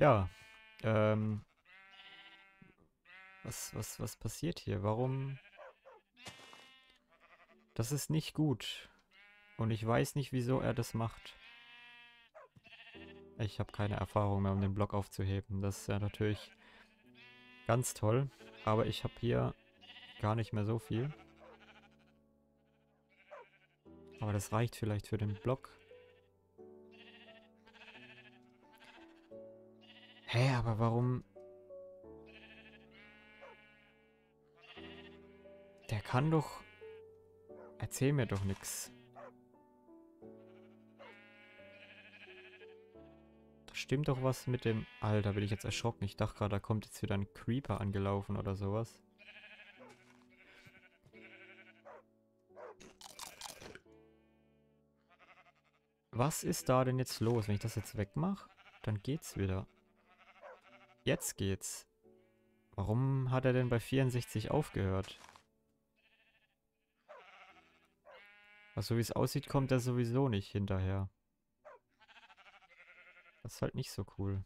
Ja, ähm, was, was, was passiert hier? Warum? Das ist nicht gut. Und ich weiß nicht, wieso er das macht. Ich habe keine Erfahrung mehr, um den Block aufzuheben. Das ist ja natürlich ganz toll. Aber ich habe hier gar nicht mehr so viel. Aber das reicht vielleicht für den Block. Hä, aber warum... Der kann doch... Erzähl mir doch nichts. Da stimmt doch was mit dem... Alter, bin ich jetzt erschrocken. Ich dachte gerade, da kommt jetzt wieder ein Creeper angelaufen oder sowas. Was ist da denn jetzt los? Wenn ich das jetzt wegmache, dann geht's wieder. Jetzt geht's. Warum hat er denn bei 64 aufgehört? Also wie es aussieht, kommt er sowieso nicht hinterher. Das ist halt nicht so cool.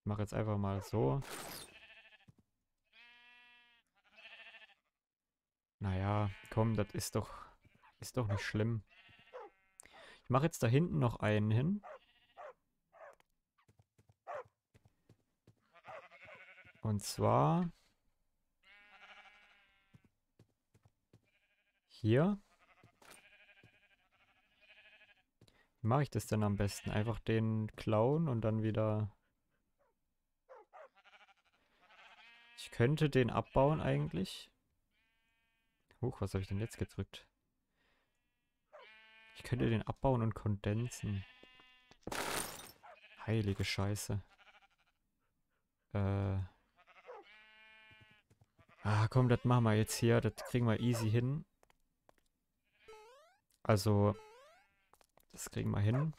Ich mache jetzt einfach mal so. Naja, komm, das ist doch, ist doch nicht schlimm. Ich mache jetzt da hinten noch einen hin. Und zwar hier. Wie mache ich das denn am besten? Einfach den klauen und dann wieder... Ich könnte den abbauen eigentlich. Huch, was habe ich denn jetzt gedrückt? Ich könnte den abbauen und kondensen. Heilige Scheiße. Äh... Ah, komm, das machen wir jetzt hier. Das kriegen wir easy hin. Also, das kriegen wir hin.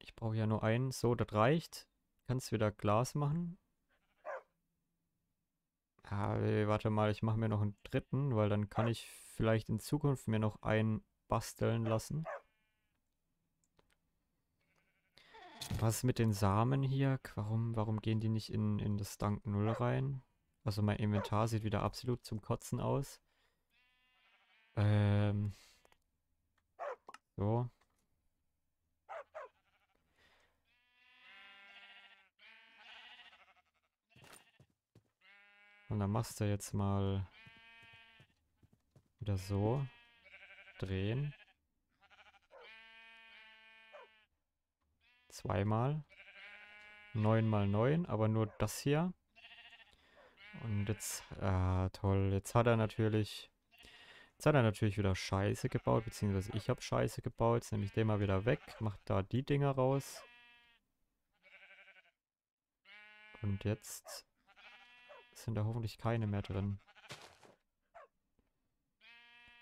Ich brauche ja nur einen. So, das reicht. Kannst wieder Glas machen. Ah, warte mal, ich mache mir noch einen dritten, weil dann kann ich vielleicht in Zukunft mir noch einen basteln lassen. Was ist mit den Samen hier? Warum, warum gehen die nicht in, in das Dank 0 rein? Also mein Inventar sieht wieder absolut zum Kotzen aus. Ähm. So. Und dann machst du jetzt mal wieder so. Drehen. Zweimal. 9 mal 9, aber nur das hier. Und jetzt, ah, toll. Jetzt hat er natürlich, jetzt hat er natürlich wieder Scheiße gebaut, beziehungsweise ich habe Scheiße gebaut. Jetzt nehme ich den mal wieder weg, mache da die Dinger raus. Und jetzt sind da hoffentlich keine mehr drin.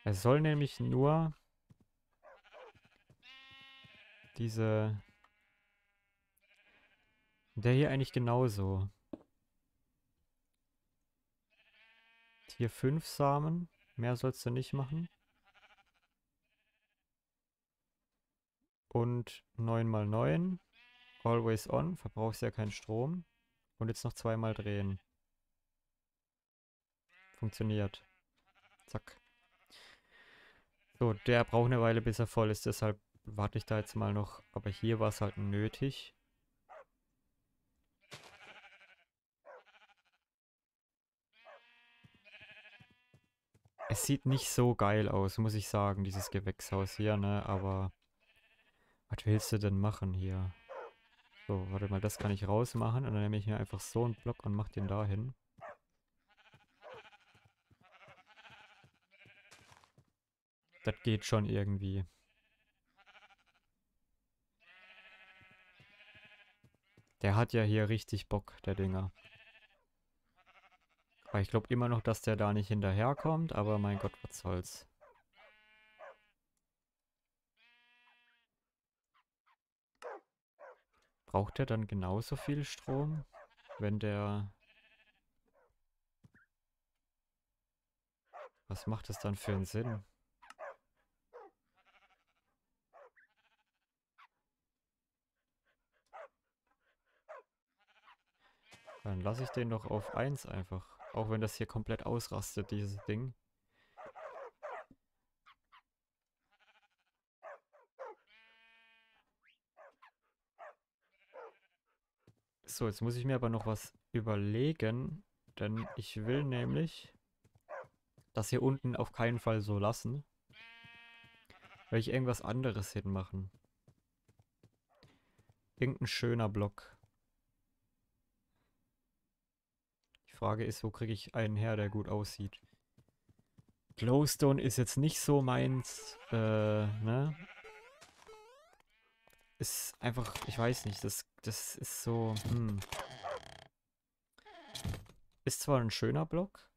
Es soll nämlich nur diese der hier eigentlich genauso. Hier fünf Samen. Mehr sollst du nicht machen. Und 9 mal 9. Always on. Verbrauchst ja keinen Strom. Und jetzt noch zweimal drehen. Funktioniert. Zack. So, der braucht eine Weile, bis er voll ist. Deshalb warte ich da jetzt mal noch. Aber hier war es halt nötig. Es sieht nicht so geil aus, muss ich sagen, dieses Gewächshaus hier, ne? Aber was willst du denn machen hier? So, warte mal, das kann ich rausmachen und dann nehme ich mir einfach so einen Block und mache den da hin. Das geht schon irgendwie. Der hat ja hier richtig Bock, der Dinger. Aber ich glaube immer noch, dass der da nicht hinterherkommt, aber mein Gott, was soll's. Braucht er dann genauso viel Strom, wenn der... Was macht das dann für einen Sinn? Dann lasse ich den doch auf 1 einfach. Auch wenn das hier komplett ausrastet, dieses Ding. So, jetzt muss ich mir aber noch was überlegen, denn ich will nämlich das hier unten auf keinen Fall so lassen. Will ich irgendwas anderes hinmachen. Irgendein schöner Block. Die Frage ist, wo kriege ich einen her, der gut aussieht. Glowstone ist jetzt nicht so meins, äh, ne? Ist einfach, ich weiß nicht, das, das ist so, hm. Ist zwar ein schöner Block,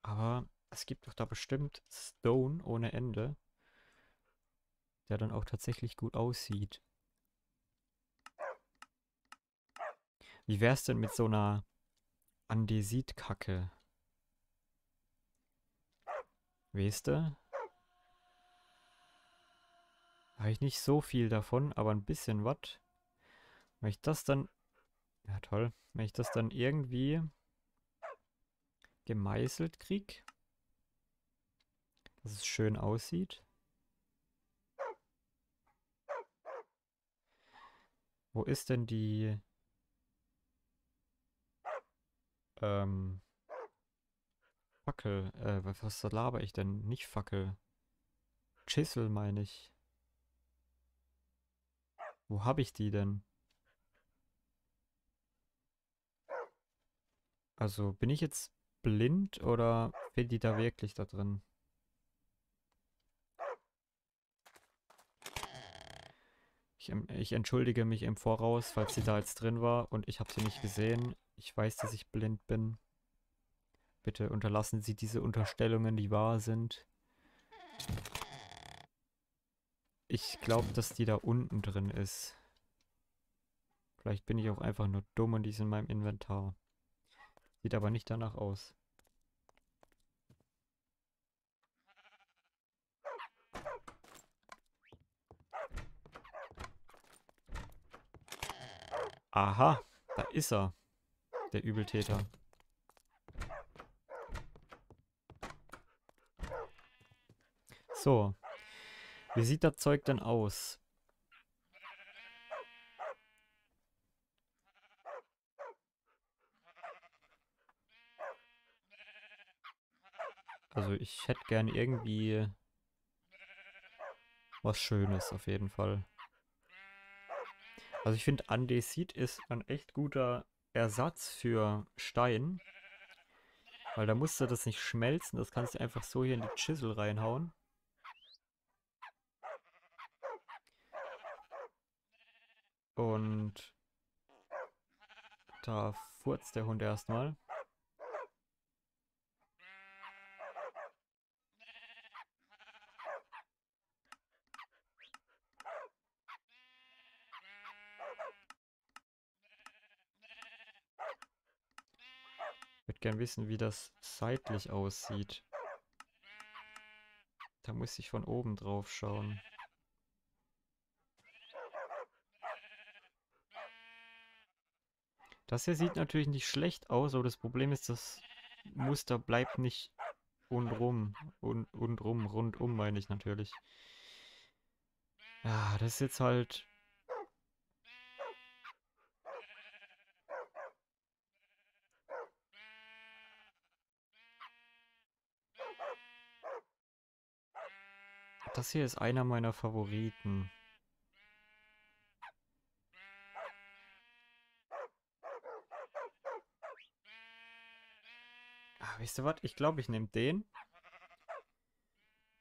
aber es gibt doch da bestimmt Stone ohne Ende, der dann auch tatsächlich gut aussieht. Wie wär's denn mit so einer Andesit-Kacke? Weißt du? Habe ich nicht so viel davon, aber ein bisschen was. Wenn ich das dann... Ja, toll. Wenn ich das dann irgendwie gemeißelt kriege, dass es schön aussieht. Wo ist denn die... Ähm... Fackel. Äh, was laber ich denn? Nicht Fackel. Chisel meine ich. Wo habe ich die denn? Also, bin ich jetzt blind oder fehlt die da wirklich da drin? Ich, ich, entschuldige mich im Voraus, falls sie da jetzt drin war und ich habe sie nicht gesehen. Ich weiß, dass ich blind bin. Bitte unterlassen Sie diese Unterstellungen, die wahr sind. Ich glaube, dass die da unten drin ist. Vielleicht bin ich auch einfach nur dumm und die ist in meinem Inventar. Sieht aber nicht danach aus. Aha, da ist er. Der Übeltäter. So. Wie sieht das Zeug denn aus? Also ich hätte gern irgendwie was Schönes auf jeden Fall. Also ich finde Andesit ist ein echt guter Ersatz für Stein. Weil da musst du das nicht schmelzen, das kannst du einfach so hier in die Chisel reinhauen. Und da furzt der Hund erstmal. Gern wissen, wie das seitlich aussieht. Da muss ich von oben drauf schauen. Das hier sieht natürlich nicht schlecht aus, aber das Problem ist, das Muster bleibt nicht rundrum. Und, rum, rundum meine ich natürlich. Ja, das ist jetzt halt Das hier ist einer meiner Favoriten. Ah, wisst ihr was? Ich glaube, ich nehme den.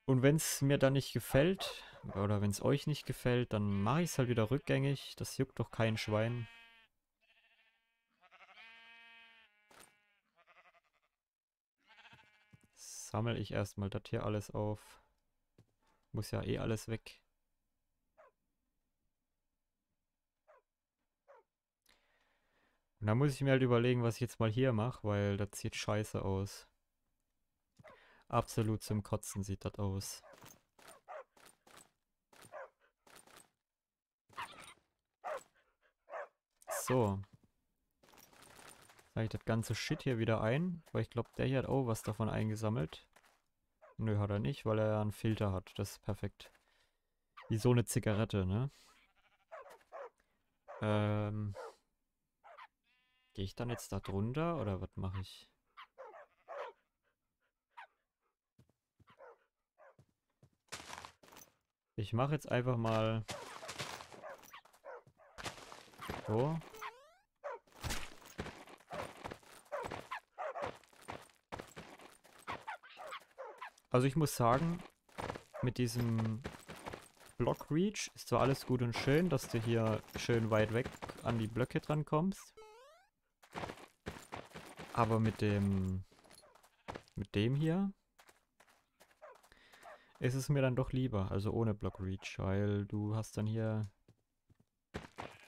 Und wenn es mir dann nicht gefällt, oder wenn es euch nicht gefällt, dann mache ich es halt wieder rückgängig. Das juckt doch kein Schwein. Sammle ich erstmal das hier alles auf. Muss ja eh alles weg. Und dann muss ich mir halt überlegen, was ich jetzt mal hier mache, weil das sieht scheiße aus. Absolut zum Kotzen sieht das aus. So. Sag ich das ganze Shit hier wieder ein, weil ich glaube, der hier hat auch was davon eingesammelt. Nö, hat er nicht, weil er ja einen Filter hat. Das ist perfekt. Wie so eine Zigarette, ne? Ähm. Gehe ich dann jetzt da drunter oder was mache ich? Ich mache jetzt einfach mal so. Also ich muss sagen, mit diesem Block Reach ist zwar alles gut und schön, dass du hier schön weit weg an die Blöcke dran kommst. Aber mit dem mit dem hier ist es mir dann doch lieber, also ohne Block Reach, weil du hast dann hier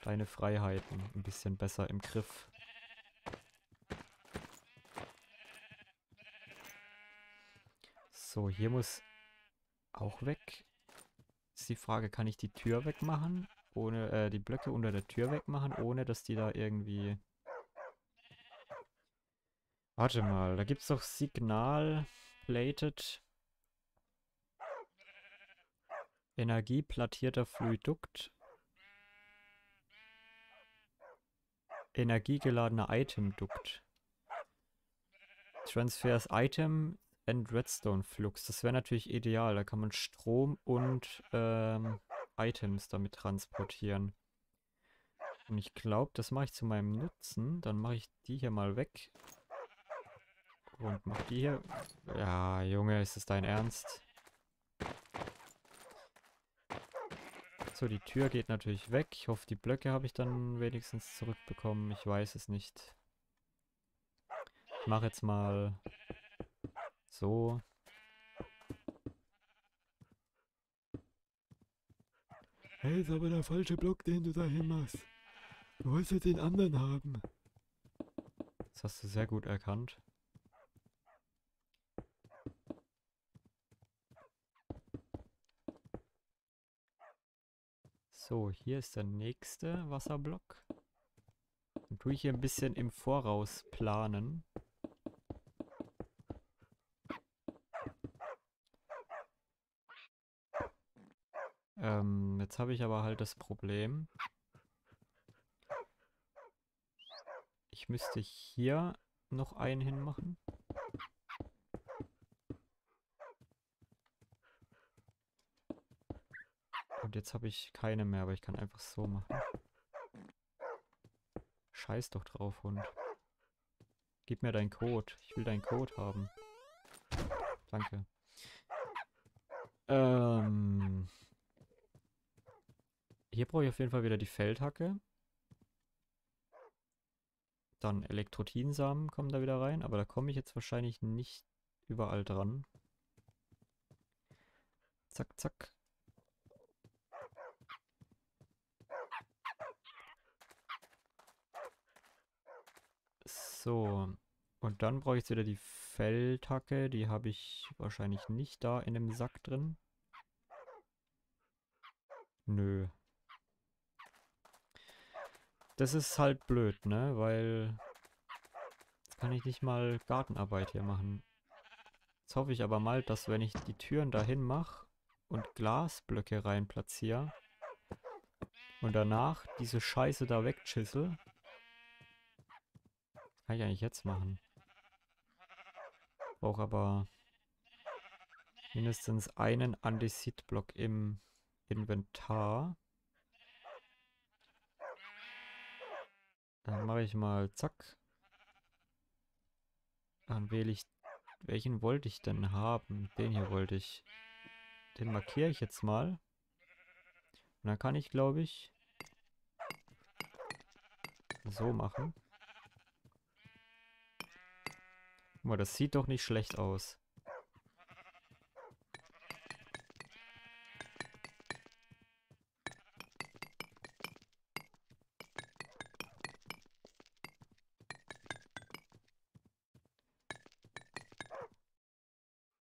deine Freiheiten ein bisschen besser im Griff. So, hier muss auch weg. Ist die Frage, kann ich die Tür wegmachen? Ohne, äh, die Blöcke unter der Tür wegmachen, ohne dass die da irgendwie... Warte mal, da gibt es doch Signal Plated Energieplattierter Fluidukt Energiegeladener Item-Dukt. Transfers Item and Redstone Flux. Das wäre natürlich ideal. Da kann man Strom und ähm, Items damit transportieren. Und ich glaube, das mache ich zu meinem Nutzen. Dann mache ich die hier mal weg. Und mach die hier. Ja, Junge, ist es dein Ernst? So, die Tür geht natürlich weg. Ich hoffe, die Blöcke habe ich dann wenigstens zurückbekommen. Ich weiß es nicht. Ich mache jetzt mal so. Hey, ist aber der falsche Block, den du da hin machst. Du wolltest den anderen haben. Das hast du sehr gut erkannt. So, hier ist der nächste Wasserblock. Dann tue ich hier ein bisschen im Voraus planen. Ähm, jetzt habe ich aber halt das Problem. Ich müsste hier noch einen hinmachen. Und jetzt habe ich keine mehr, aber ich kann einfach so machen. Scheiß doch drauf, Hund. Gib mir deinen Code. Ich will deinen Code haben. Danke. Ähm... Hier brauche ich auf jeden Fall wieder die Feldhacke. Dann Elektrotinsamen kommen da wieder rein, aber da komme ich jetzt wahrscheinlich nicht überall dran. Zack, zack. So. Und dann brauche ich jetzt wieder die Feldhacke. Die habe ich wahrscheinlich nicht da in dem Sack drin. Nö. Das ist halt blöd, ne? Weil jetzt kann ich nicht mal Gartenarbeit hier machen. Jetzt hoffe ich aber mal, dass wenn ich die Türen dahin mache und Glasblöcke rein platziere und danach diese Scheiße da wegschissel. Kann ich eigentlich jetzt machen. Brauche aber mindestens einen Andesit-Block im Inventar. Dann mache ich mal zack. Dann wähle ich, welchen wollte ich denn haben? Den hier wollte ich. Den markiere ich jetzt mal. Und dann kann ich, glaube ich, so machen. Guck mal, das sieht doch nicht schlecht aus.